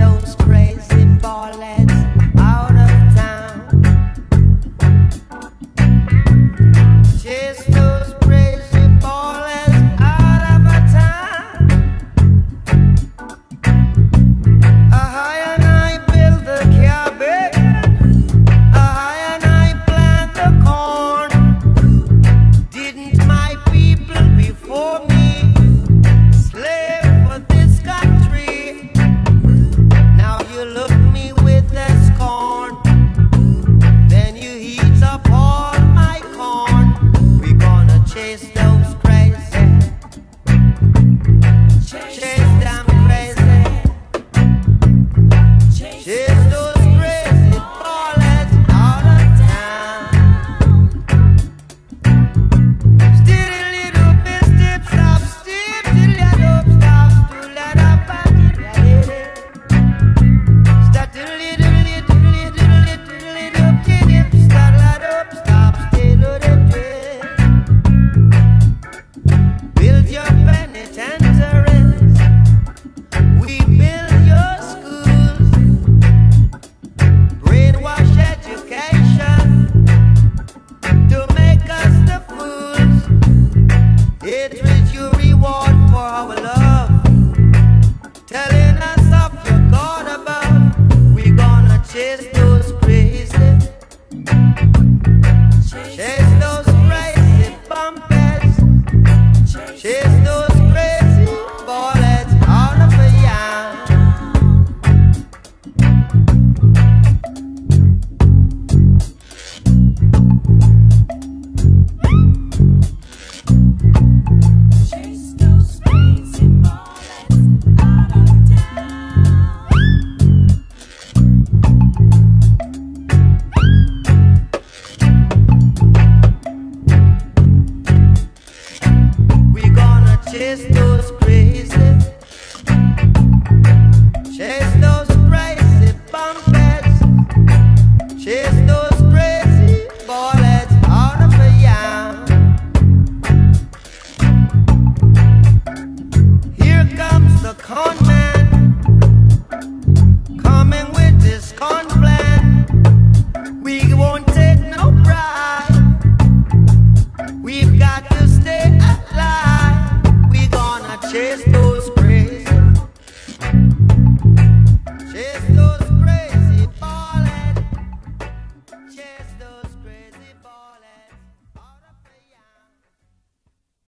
shadows.